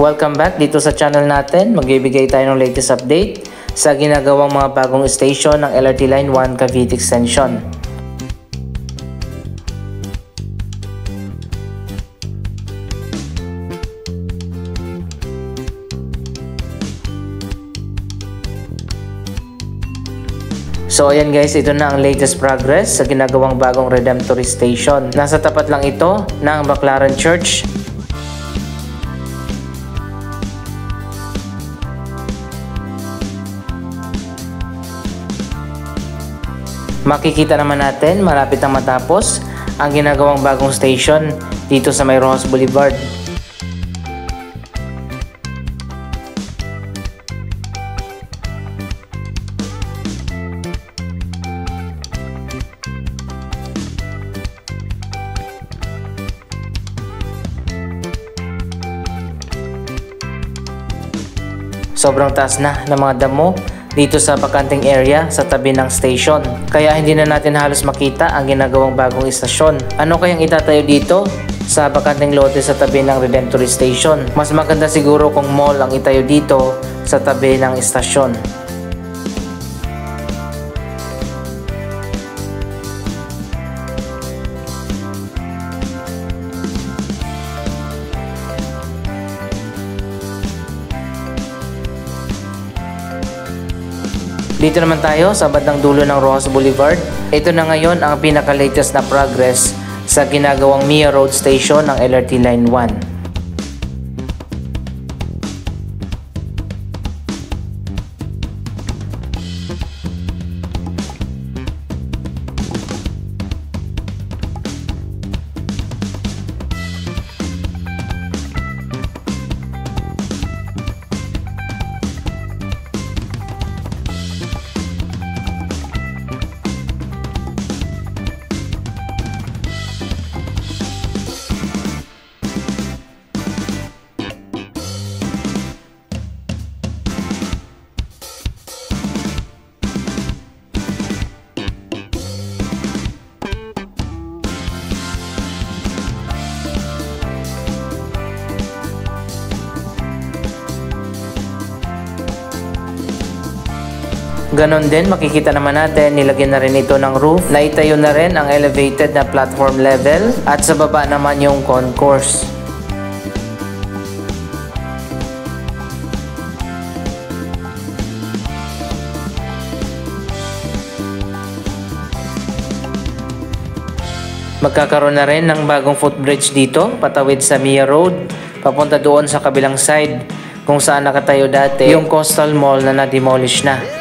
Welcome back dito sa channel natin. Magbibigay tayo ng latest update sa ginagawang mga bagong station ng LRT Line 1 Cavite Extension. So ayan guys, ito na ang latest progress sa ginagawang bagong Redemptory Station. Nasa tapat lang ito ng Baclaran Church Makikita naman natin malapit na matapos ang ginagawang bagong station dito sa May Boulevard. Sobrang taas na ng mga damo dito sa bakanting area sa tabi ng station. Kaya hindi na natin halos makita ang ginagawang bagong istasyon. Ano kayang itatayo dito? sa bakanting lote sa tabi ng Redemptory Station. Mas maganda siguro kung mall ang itayo dito sa tabi ng istasyon. Dito naman tayo sa bandang dulo ng Rojas Boulevard. Ito na ngayon ang pinaka-latest na progress sa ginagawang Mia Road Station ng LRT Line 1. Ganon din, makikita naman natin, nilagyan na rin ito ng roof. Naitayo na rin ang elevated na platform level at sa baba naman yung concourse. Magkakaroon na rin ng bagong footbridge dito, patawid sa Mia Road, papunta doon sa kabilang side kung saan nakatayo dati yung Coastal Mall na na-demolish na.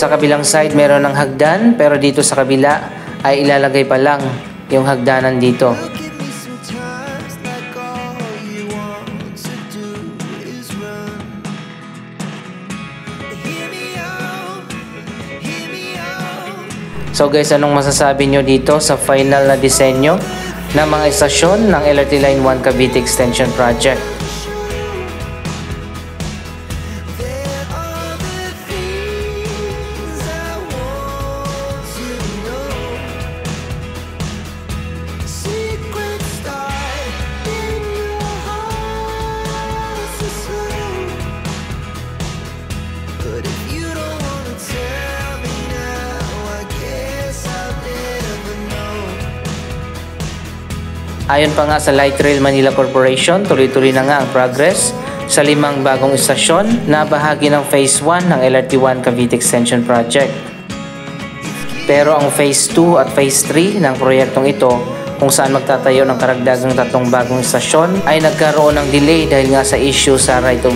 Sa kabilang side meron ng hagdan pero dito sa kabila ay ilalagay pa lang yung hagdanan dito. So guys, anong masasabi nyo dito sa final na disenyo ng mga estasyon ng LRT Line 1 Cavite Extension Project? Ayon pa nga sa Light Rail Manila Corporation, tuloy-tuloy na nga ang progress sa limang bagong istasyon na bahagi ng Phase 1 ng LRT1 Cavite Extension Project. Pero ang Phase 2 at Phase 3 ng proyektong ito kung saan magtatayo ng karagdagang tatlong bagong istasyon ay nagkaroon ng delay dahil nga sa issue sa right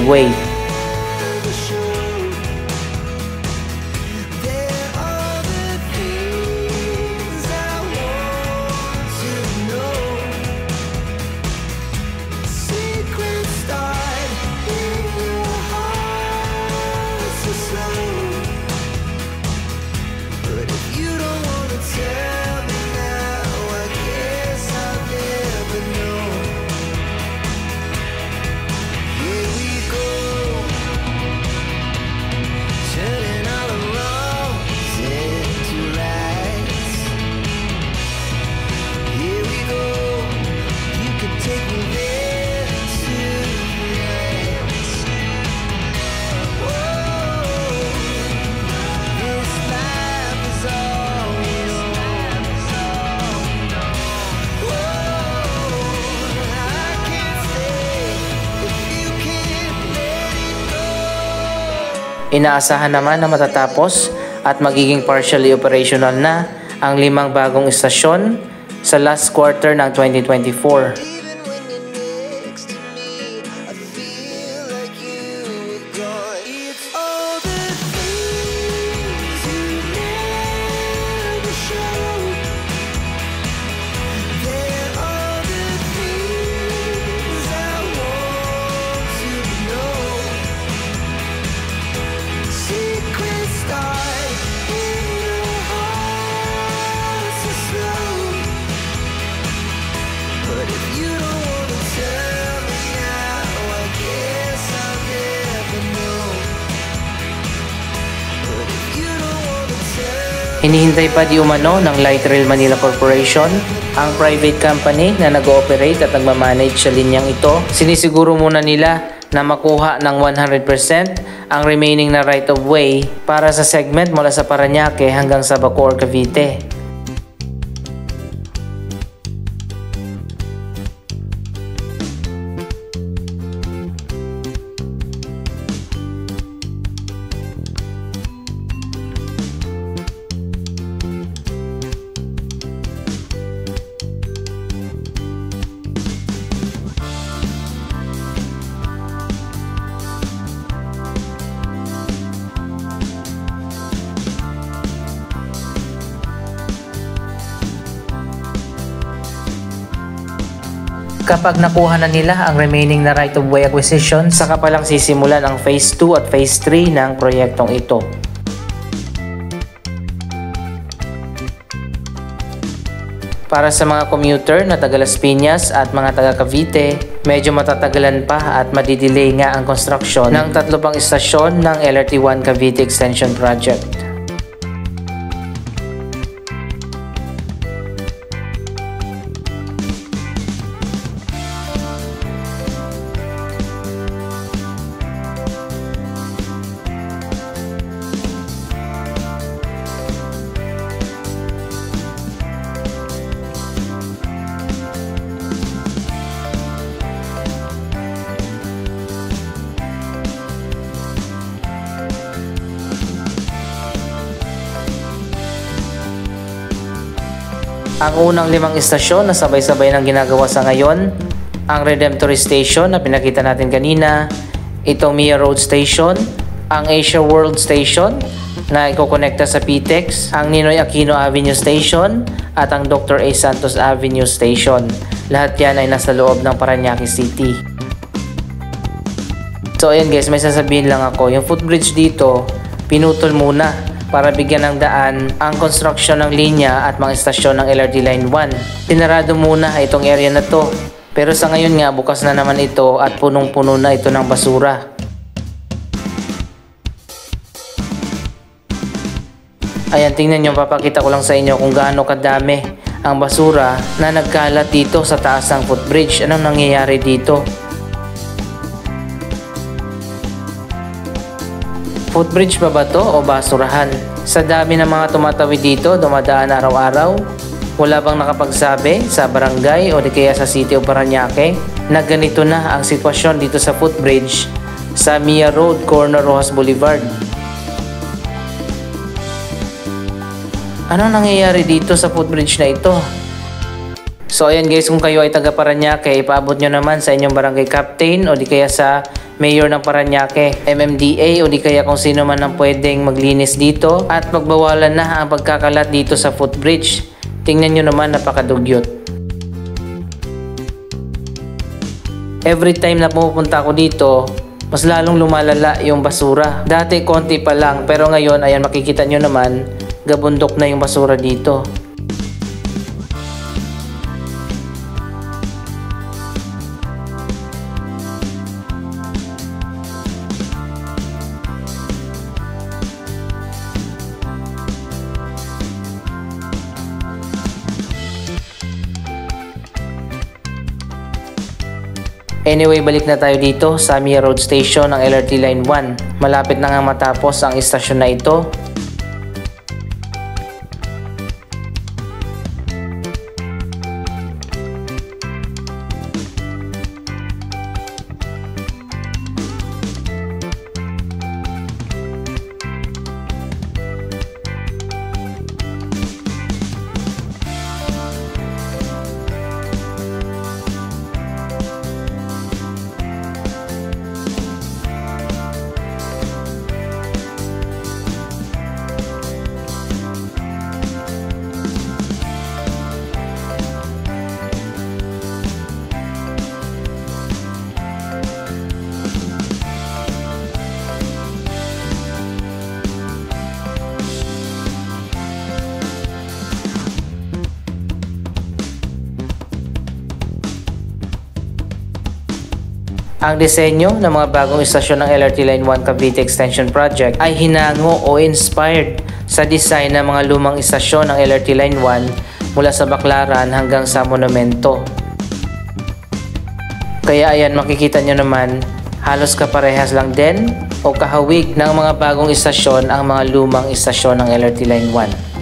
Inaasahan naman na matatapos at magiging partially operational na ang limang bagong istasyon sa last quarter ng 2024. Hinihintay pa di umano ng Light Rail Manila Corporation ang private company na nag-ooperate at nagmamanage sa linyang ito. Sinisiguro muna nila na makuha ng 100% ang remaining na right of way para sa segment mula sa Paranaque hanggang sa Bacoor, Cavite. Kapag nakuha na nila ang remaining na right of way acquisition, saka pa lang sisimulan ang phase 2 at phase 3 ng proyektong ito. Para sa mga commuter na taga Las Piñas at mga taga Cavite, medyo matatagalan pa at madidelay nga ang construction ng tatlo pang istasyon ng LRT1 Cavite Extension Project. Ang unang limang istasyon na sabay-sabay nang ginagawa sa ngayon, ang Redemptory Station na pinakita natin kanina, itong Mia Road Station, ang Asia World Station na ikokonekta sa PTEX, ang Ninoy Aquino Avenue Station at ang Dr. A. Santos Avenue Station. Lahat yan ay nasa loob ng Paranaque City. So ayan guys, may sasabihin lang ako. Yung footbridge dito, pinutol muna para bigyan ng daan ang construction ng linya at mga istasyon ng LRT Line 1. Sinarado muna itong area na to pero sa ngayon nga bukas na naman ito at punong-puno na ito ng basura. Ayan, tingnan nyo, papakita ko lang sa inyo kung gaano kadami ang basura na nagkalat dito sa taas ng footbridge. Anong nangyayari dito? Footbridge ba ba to o basurahan? Sa dami ng mga tumatawid dito, dumadaan araw-araw, wala bang nakapagsabi sa barangay o di kaya sa City of Paranaque na ganito na ang sitwasyon dito sa footbridge sa Mia Road, corner Rojas Boulevard. Ano nangyayari dito sa footbridge na ito? So ayan guys, kung kayo ay taga Paranaque, ipaabot nyo naman sa inyong barangay captain o di kaya sa mayor ng Paranaque, MMDA o di kaya kung sino man ang pwedeng maglinis dito at magbawalan na ang pagkakalat dito sa footbridge. Tingnan nyo naman napakadugyot. Every time na pumupunta ako dito, mas lalong lumalala yung basura. Dati konti pa lang pero ngayon ayan makikita nyo naman gabundok na yung basura dito. Anyway, balik na tayo dito sa Mia Road Station ng LRT Line 1. Malapit na nga matapos ang istasyon na ito Ang disenyo ng mga bagong istasyon ng LRT Line 1 Cavite Extension Project ay hinango o inspired sa design ng mga lumang istasyon ng LRT Line 1 mula sa Baclaran hanggang sa Monumento. Kaya ayan makikita nyo naman, halos kaparehas lang din o kahawig ng mga bagong istasyon ang mga lumang istasyon ng LRT Line 1.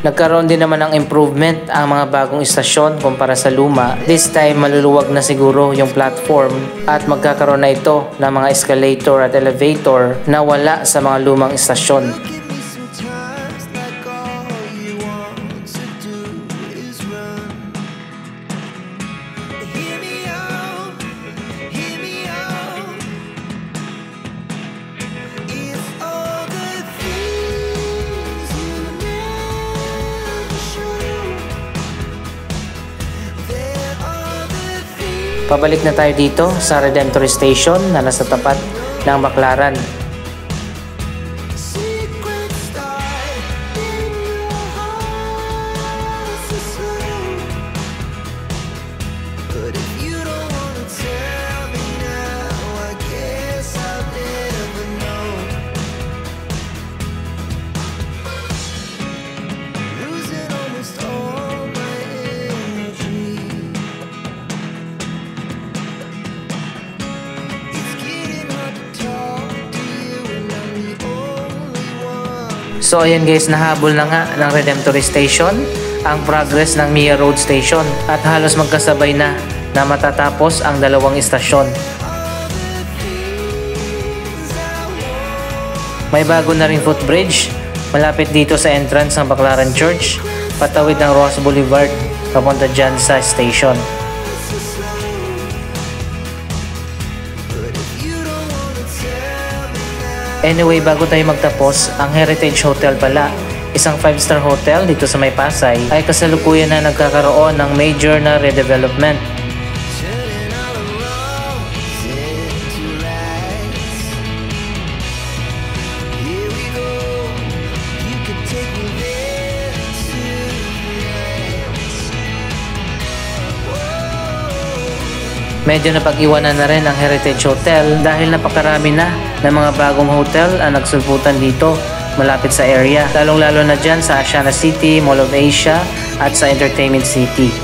Nagkaroon din naman ng improvement ang mga bagong istasyon kumpara sa luma. This time maluluwag na siguro yung platform at magkakaroon na ito ng mga escalator at elevator na wala sa mga lumang istasyon. Pabalik na tayo dito sa Redemptory Station na nasa tapat ng Baclaran. So ayan guys, nahabol na nga ng Redemptory Station ang progress ng Mia Road Station at halos magkasabay na na matatapos ang dalawang istasyon. May bago na ring footbridge malapit dito sa entrance ng Baclaran Church patawid ng Ross Boulevard papunta dyan sa station. Anyway, bago tayo magtapos, ang Heritage Hotel pala, isang 5-star hotel dito sa May Pasay, ay kasalukuyan na nagkakaroon ng major na redevelopment. Medyo napag-iwanan na rin ang Heritage Hotel dahil napakarami na ng mga bagong hotel ang nagsulputan dito malapit sa area. Lalong-lalo na dyan sa Asiana City, Mall of Asia at sa Entertainment City.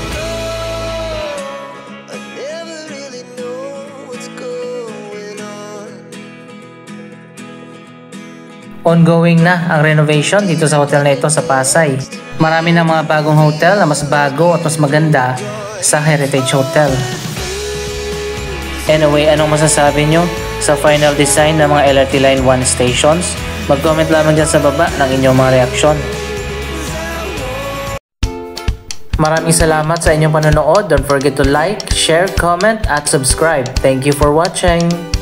Ongoing na ang renovation dito sa hotel na ito sa Pasay. Marami na mga bagong hotel na mas bago at mas maganda sa Heritage Hotel. Anyway, anong masasabi nyo sa final design ng mga LRT Line 1 stations? Mag-comment lamang dyan sa baba ng inyong mga reaksyon. Maraming salamat sa inyong panonood. Don't forget to like, share, comment, at subscribe. Thank you for watching!